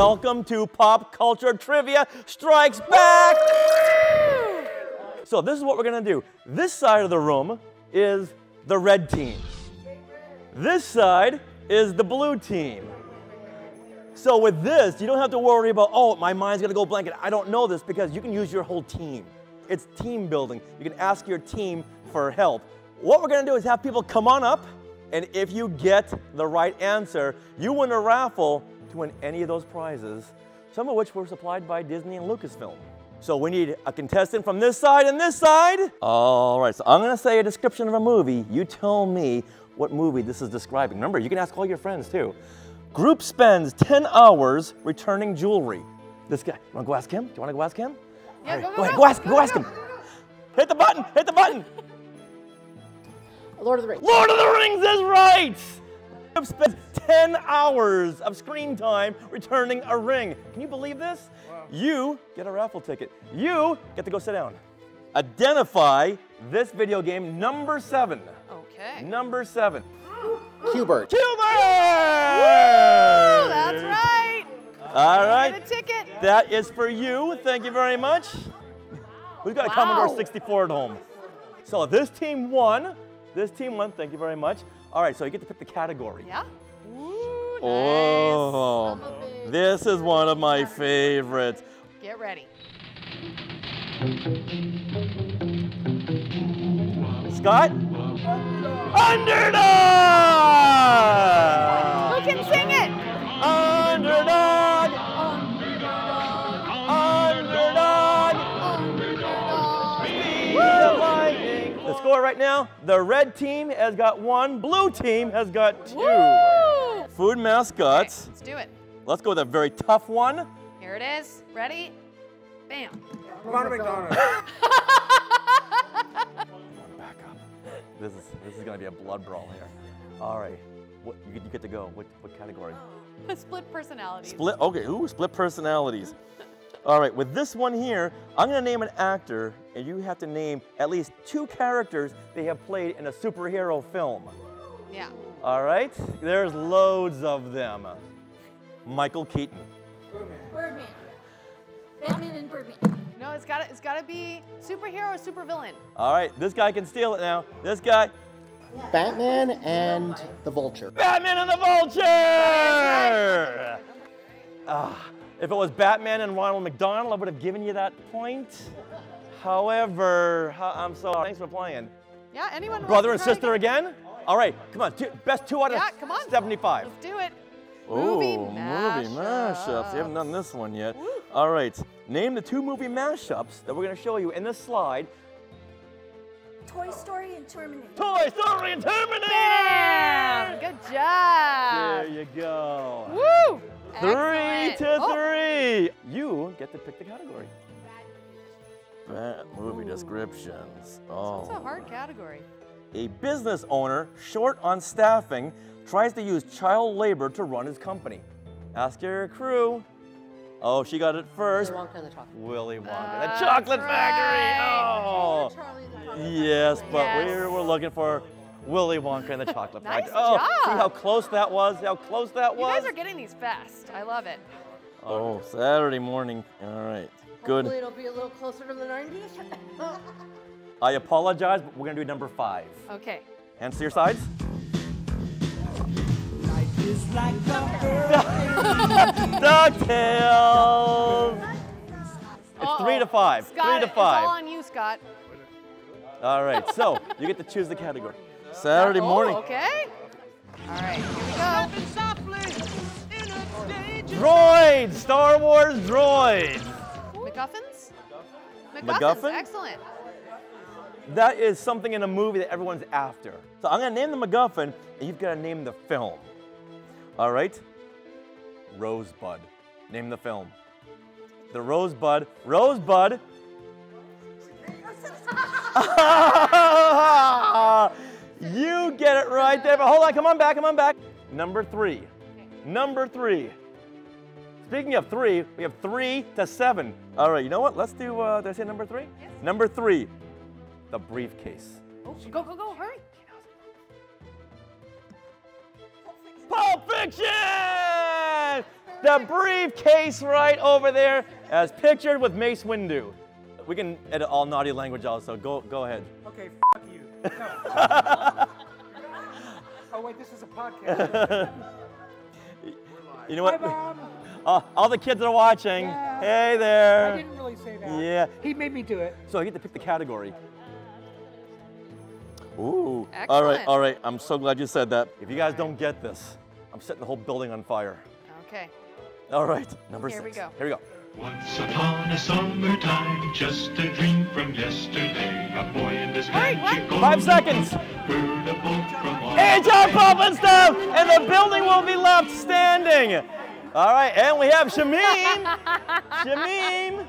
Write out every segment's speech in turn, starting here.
Welcome to Pop Culture Trivia Strikes Back! So this is what we're gonna do. This side of the room is the red team. This side is the blue team. So with this, you don't have to worry about, oh, my mind's gonna go blank and I don't know this because you can use your whole team. It's team building. You can ask your team for help. What we're gonna do is have people come on up and if you get the right answer, you win a raffle to win any of those prizes, some of which were supplied by Disney and Lucasfilm. So we need a contestant from this side and this side. All right, so I'm gonna say a description of a movie. You tell me what movie this is describing. Remember, you can ask all your friends too. Group spends 10 hours returning jewelry. This guy, wanna go ask him? Do you wanna go ask him? Yeah, All go, right, go, ahead, go. go ask, Go, go go, ask go. him. Hit the button, hit the button. Lord of the Rings. Lord of the Rings is right! I've spent 10 hours of screen time returning a ring. Can you believe this? You get a raffle ticket. You get to go sit down. Identify this video game number seven. Okay. Number seven. Hubert. Q*bert! Oh, that's right. All right. Get a ticket. That is for you. Thank you very much. We've got a Commodore Wow. 64 at home. So this team won. This team won. Thank you very much. All right, so you get to pick the category. Yeah. Ooh, oh, nice. Oh, this is one of my favorites. Get ready. Scott? Underdog! Right now, the red team has got one, blue team has got two. Woo! Food Okay, mascots. let's do it. Let's go with a very tough one. Here it is. Ready? Bam. Ronald McDonald. Back up. This is this is gonna be a blood brawl here. All right, what you get, you get to go. What what category? Oh, split personalities. Split. Okay. Ooh, split personalities. All right. With this one here, I'm gonna name an actor, and you have to name at least two characters they have played in a superhero film. Yeah. All right. There's loads of them. Michael Keaton. Birdman. Batman and Birdman. No, it's gotta it's gotta be superhero or supervillain. All right. This guy can steal it now. This guy. Batman and the Vulture. Batman and the Vulture! Ah, if it was Batman and Ronald McDonald, I would have given you that point. However, I'm sorry. Thanks for playing. Yeah, anyone Brother and wants to try sister again? All right, come on. Two, best two out of Yeah, come on. 75. Let's do it. Ooh, Movie movie mashups. You haven't done this one yet. All right, name the two movie mashups that we're going to show you in this slide. Toy Story and Terminator. Toy Story and Terminator! Bam! Good job. There you go. Woo! Three Excellent. to three. You get to pick the category. Bad movie descriptions. Oh. That's a oh, hard category. A business owner short on staffing tries to use child labor to run his company. Ask your crew. Oh, she got it first. Wonka and the Chocolate. Willy Wonka, That's the chocolate right. factory. Oh. Charlie the Chocolate Yes, but Yes. we were looking for Willy Wonka and the chocolate Nice factory. Oh, see how close that was? How close that was? You guys are getting these fast. I love it. Oh, Saturday morning. All right. Good. Hopefully it'll be a little closer to the 90s. I apologize, but we're gonna do number five. Okay. Hands to your sides. DuckTales. It's three to five. Scott, three to It's five. all on you, Scott. All right, so you get to choose the category. Saturday Oh, morning. okay. All right, here we go. Droids, Star Wars droids. MacGuffins? MacGuffin? Excellent. That is something in a movie that everyone's after. So I'm gonna name the MacGuffin, and you've gotta name the film. All right? Rosebud. Name the film. The Rosebud. Rosebud. you get it right there. But hold on, come on back, come on back. Number three. Number three. Speaking of three, we have three to seven. All right, you know what? Let's do, uh, did I say number three? Yes. Number three, the briefcase. Oh, go, go, go, hurry. Pulp Fiction! the briefcase right over there, as pictured with Mace Windu. We can edit all naughty language also. Go, go ahead. Okay, fuck you. No. oh wait, this is a podcast. You know Hi, what? Mom. Uh, all the kids are watching. Yeah. Hey I there. didn't really say that. Yeah. He made me do it. So I get to pick the category. Ooh. All right, Excellent. all right. I'm so glad you said that. If you guys don't get this, I'm setting the whole building on fire. Okay. All right, number Here we go. Here we go. Once upon a summertime, just a dream from yesterday. A boy in this Wait, what? Five seconds. heard a bolt from Hey, John Pop and stuff, and the building will be left standing. All right, and we have Shamim. Shamim.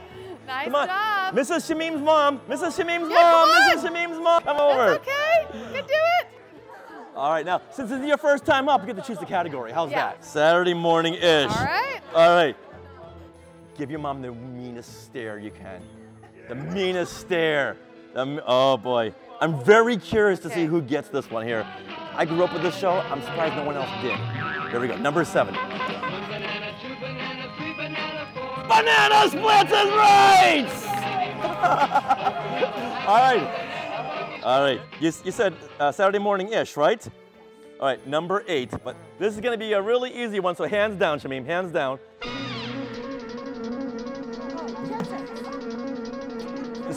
Nice Come on. job. Mrs. Shamim's mom. Mrs. Shamim's Yeah, mom. Mrs. Shamim's mom. Come over. That's okay. You can do it. All right, now, since this is your first time up, you get to choose the category. How's Yeah. that? Saturday morning-ish. All right. All right. Give your mom the meanest stare you can. The meanest stare. The oh boy. I'm very curious to see who gets this one here. I grew up with this show. I'm surprised no one else did. Here we go. Number seven. Banana splits is right! All right. All right. You, you said uh, Saturday morning-ish, right? All right, number eight. But this is going to be a really easy one, so hands down, Shamim, hands down.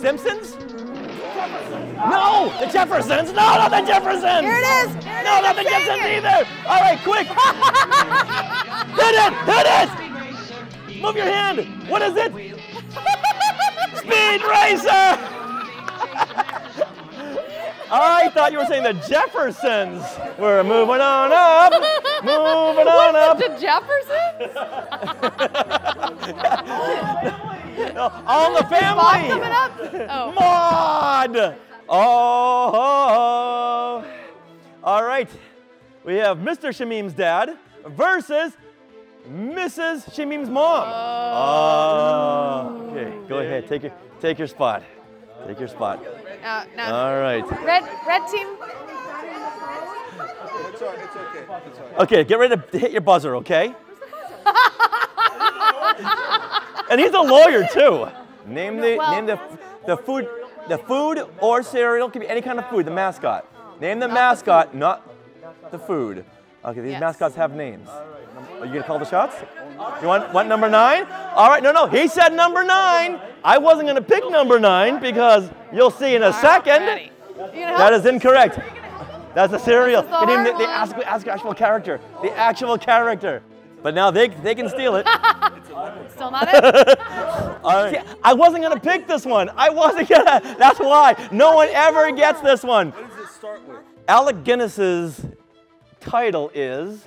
Simpsons? No, the Jeffersons. No, not the Jeffersons. Here it is. Here No, is. not the Jeffersons it. either. All right, quick. hit it, hit it. Move your hand. What is it? Speed Racer. I thought you were saying the Jeffersons. We're moving on up, moving on up. To Jefferson? All the Bob family. coming up? Oh. Maude! Oh, all right. We have Mr. Shamim's dad versus Mrs. Shamim's mom. Oh. Okay, go ahead. Take your take your spot. Take your spot. Uh, no. All right. Red, red team. Okay, get ready to hit your buzzer, okay? and he's a lawyer too. Name the well- name the the food the food or cereal can be any kind of food. The mascot. Name the mascot, not the food. Okay, these Yes. mascots have names. Are you gonna call the shots? You want want number nine? All right, no, no. He said number nine. I wasn't gonna pick number nine because you'll see in a second. Alrighty. You gonna help? That is incorrect. That's a cereal. This is the You name the, hard the one. ask, ask actual character. The actual character. But now they, they can steal it. Still not it? All right. See, I wasn't gonna pick this one. I wasn't gonna. That's why no one ever gets this one. What does it start with? Alec Guinness's title is.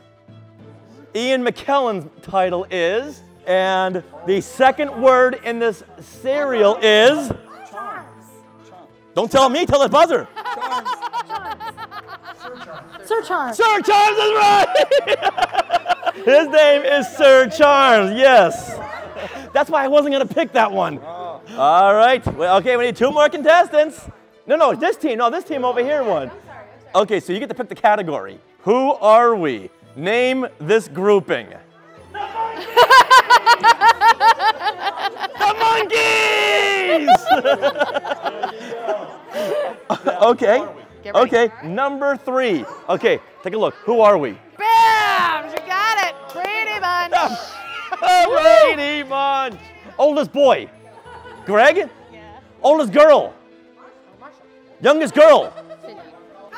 Ian McKellen's title is. And the second word in this cereal is. Don't tell me, tell the buzzer. Charms. Sir Charles. Sir Charles is right. His name is Sir Charles. Yes. That's why I wasn't gonna pick that one. All right. Well, okay, we need two more contestants. No, no, this team. No, this team over here won. Okay, so you get to pick the category. Who are we? Name this grouping. the Monkees. okay. Get ready. Okay. Number three. Okay, take a look. Who are we? Brady Bunch. Oldest boy. Greg? Oldest girl. Youngest girl.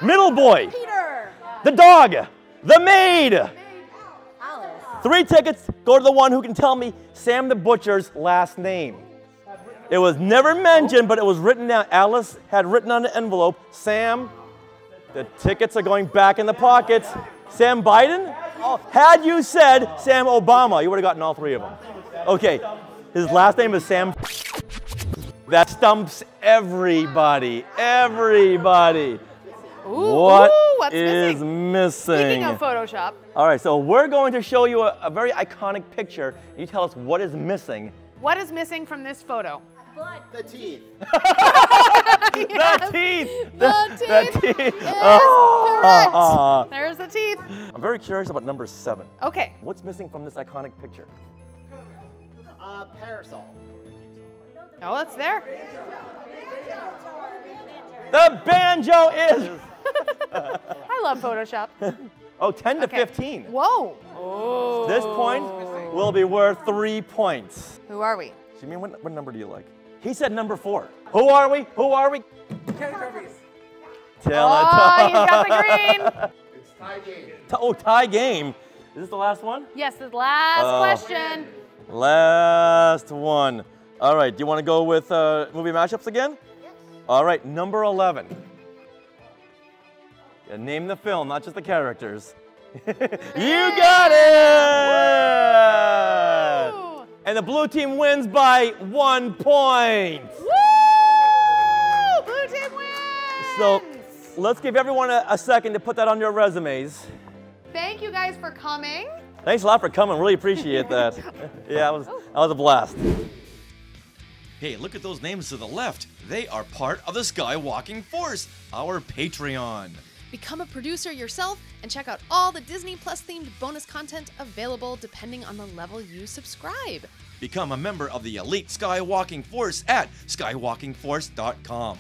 Middle boy. Peter. The dog. The maid. Alice. Three tickets go to the one who can tell me Sam the Butcher's last name. It was never mentioned, but it was written down. Alice had written on the envelope, Sam, the tickets are going back in the pockets. Sam Biden? Had you said Sam Obama, you would have gotten all three of them. Okay, his last name is Sam. That stumps everybody. Everybody. Ooh, What ooh, what's is missing? missing? Speaking of Photoshop, All right, so we're going to show you a, a very iconic picture. You tell us what is missing. what is missing from this photo? Blood. The teeth. The teeth. The teeth The teeth. Yes, Oh, correct. oh, There's the teeth. I'm very curious about number seven. Okay. What's missing from this iconic picture? Uh, parasol. Oh, that's there. The banjo is I love Photoshop. oh 10 to Okay. 15. Whoa. Oh. This point will be worth three points. Who are we? Jimmy, what, what number do you like? He said number four. Who are we? Who are we? Teletubbies. Oh, he's got the green. It's tie game. Oh, tie game. Is this the last one? Yes, the last Oh. question. Last one. All right, do you want to go with uh, movie mashups again? Yes. All right, number 11. Yeah, name the film, not just the characters. you got it! Ooh. And the blue team wins by one point. Woo! Blue team wins. So let's give everyone a, a second to put that on your resumes. Thank you guys for coming. Thanks a lot for coming. Really appreciate that. Oh. yeah, it was, that was a blast. Hey, look at those names to the left. They are part of the Skywalking Force, our Patreon. Become a producer yourself and check out all the Disney Plus themed bonus content available depending on the level you subscribe. Become a member of the elite Skywalking Force at skywalkingforce.com.